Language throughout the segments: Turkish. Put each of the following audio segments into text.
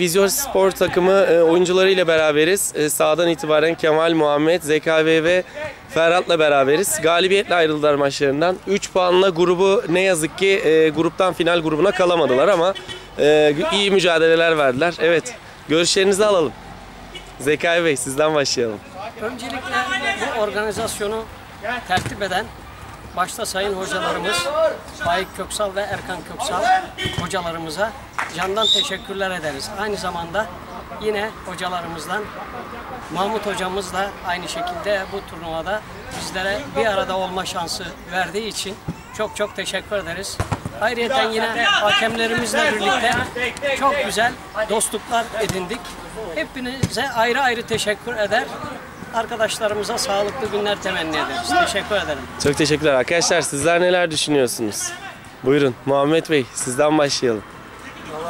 Vizyon Spor takımı e, oyuncularıyla beraberiz. E, Sağdan itibaren Kemal, Muhammed, ZKV ve Ferhat'la beraberiz. Galibiyetle ayrıldılar maçlarından. 3 puanla grubu ne yazık ki e, gruptan final grubuna kalamadılar ama iyi mücadeleler verdiler. Evet, görüşlerinizi alalım. ZKV Bey sizden başlayalım. Öncelikle bu organizasyonu tertip eden başta sayın hocalarımız Faik Köksal ve Erkan Köksal hocalarımıza candan teşekkürler ederiz. Aynı zamanda yine hocalarımızdan Mahmut hocamız da aynı şekilde bu turnuvada bizlere bir arada olma şansı verdiği için çok çok teşekkür ederiz. Ayrıca yine hakemlerimizle birlikte çok güzel dostluklar edindik. Hepinize ayrı ayrı teşekkür eder. Arkadaşlarımıza sağlıklı günler temenni ederiz. Teşekkür ederim. Çok teşekkürler. Arkadaşlar sizler neler düşünüyorsunuz? Buyurun Muhammed Bey sizden başlayalım.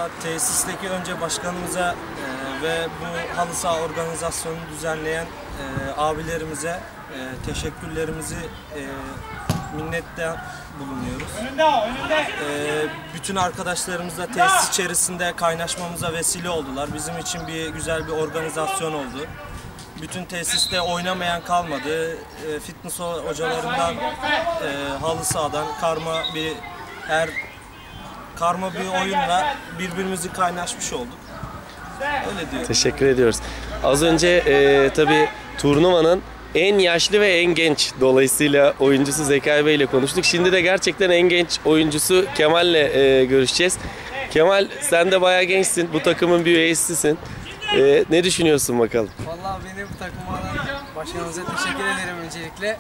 Valla tesisteki önce başkanımıza e, ve bu halı saha organizasyonunu düzenleyen e, abilerimize e, teşekkürlerimizi e, minnetle bulunuyoruz. E, bütün arkadaşlarımızla tesis içerisinde kaynaşmamıza vesile oldular. Bizim için bir güzel bir organizasyon oldu. Bütün tesiste oynamayan kalmadı. E, fitness hocalarından, e, halı sahadan karma bir her karma bir oyunla birbirimizi kaynaşmış olduk. Öyle diyor. Teşekkür ediyoruz. Az önce e, tabii turnuvanın en yaşlı ve en genç dolayısıyla oyuncusu Zekai Bey ile konuştuk. Şimdi de gerçekten en genç oyuncusu Kemal'le e, görüşeceğiz. Kemal sen de bayağı gençsin. Bu takımın bir üyesisin. E, ne düşünüyorsun bakalım? Vallahi beni bu takıma başkanımıza teşekkür ederim öncelikle.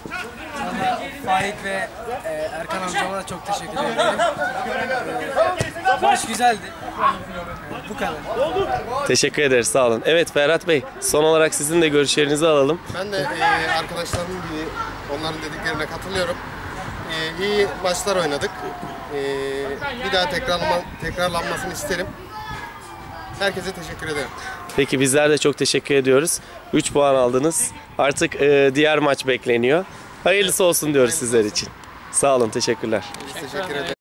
Sonra Faik ve e, Erkan amcama da çok teşekkür ederim. E, maç güzeldi. Bu kadar. Teşekkür ederiz sağ olun. Evet Ferhat Bey son olarak sizin de görüşlerinizi alalım. Ben de e, arkadaşlarım gibi onların dediklerine katılıyorum. E, iyi maçlar oynadık. E, bir daha tekrarlama, tekrarlanmasını isterim. Herkese teşekkür ederim. Peki bizler de çok teşekkür ediyoruz. 3 puan aldınız. Artık e, diğer maç bekleniyor. Hayırlısı olsun diyoruz sizler için. Sağ olun teşekkürler. Teşekkür ederim.